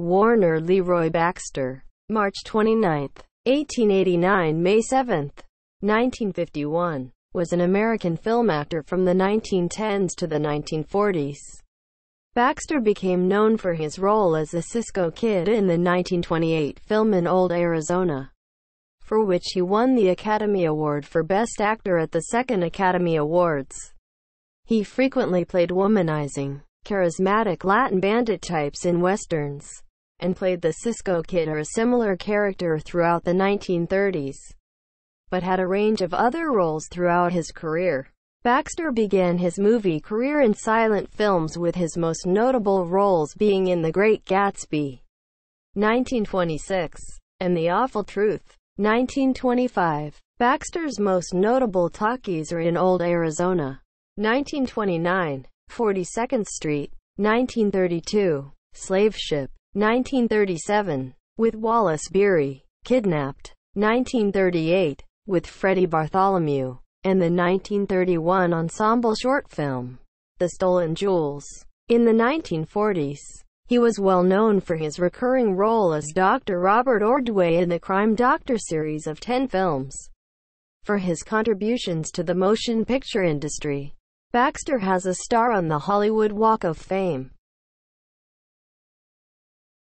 Warner Leroy Baxter. March 29, 1889 May 7, 1951. Was an American film actor from the 1910s to the 1940s. Baxter became known for his role as the Cisco Kid in the 1928 film In Old Arizona, for which he won the Academy Award for Best Actor at the Second Academy Awards. He frequently played womanizing, charismatic Latin bandit types in westerns and played the Cisco Kid or a similar character throughout the 1930s, but had a range of other roles throughout his career. Baxter began his movie career in silent films with his most notable roles being in The Great Gatsby, 1926, and The Awful Truth, 1925. Baxter's most notable talkies are in Old Arizona, 1929, 42nd Street, 1932, Slave Ship, 1937, with Wallace Beery, Kidnapped, 1938, with Freddie Bartholomew, and the 1931 ensemble short film, The Stolen Jools. In the 1940s, he was well known for his recurring role as Dr. Robert Ordway in the Crime Doctor series of 10 films. For his contributions to the motion picture industry, Baxter has a star on the Hollywood Walk of Fame.